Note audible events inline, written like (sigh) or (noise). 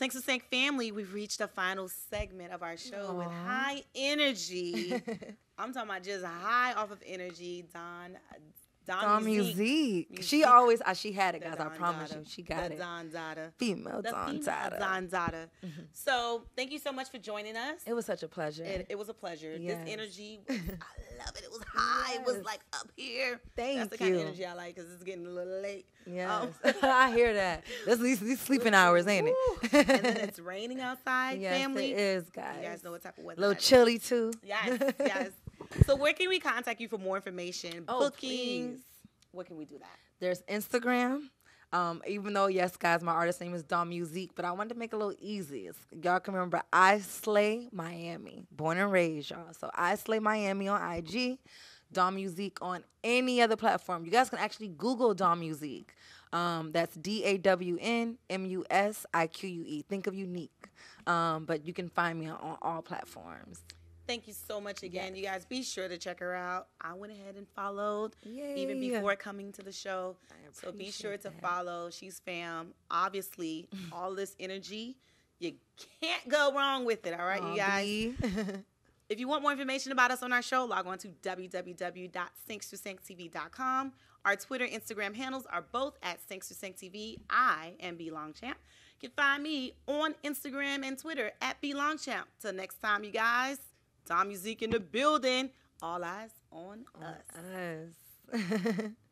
Thanks to Sank family, we've reached the final segment of our show with high energy. (laughs) I'm talking about just high off of energy. Dawn, Dawn, Dawn Musique. Musique. She always, uh, she had it, guys. I promise Zada. you. She got the it. Don Zada. Female The Don female Zada. Don Zada. So thank you so much for joining us. It was such a pleasure. It, it was a pleasure. Yes. This energy, (laughs) I love it. It was high. It was like up here. Thank That's the kind of energy I like because it's getting a little late. yes. Um, (laughs) I hear that. That's these, these sleeping hours, ain't it? (laughs) and then it's raining outside, yes, family. it is, guys. You guys know what type of weather. A little chilly, too. Yes, yes. So where can we contact you for more information? Oh, Bookings. please. Where can we do that? There's Instagram. Um, even though, yes, guys, my artist name is Dawn Musique, but I wanted to make it a little easy. It's- y'all can remember I Slay Miami, born and raised, y'all. So I Slay Miami on IG, Dawn Musique on any other platform. You guys can actually Google Dawn Musique. Um, that's D A W N M U S I Q U E. Think of unique. Um, but you can find me on, on all platforms. Thank you so much again. You guys be sure to check her out. I went ahead and followed even before coming to the show. So be sure to that. follow. She's fam. Obviously, (laughs) all this energy, you can't go wrong with it. All right, you guys. (laughs) If you want more information about us on our show, log on to www.5sur5tv.com. Our Twitter, Instagram handles are both at 5sur5TV. I am B Longchamp. You can find me on Instagram and Twitter at B Longchamp. Till next time, you guys. Dawn Musique in the building. All eyes on us. Us. (laughs)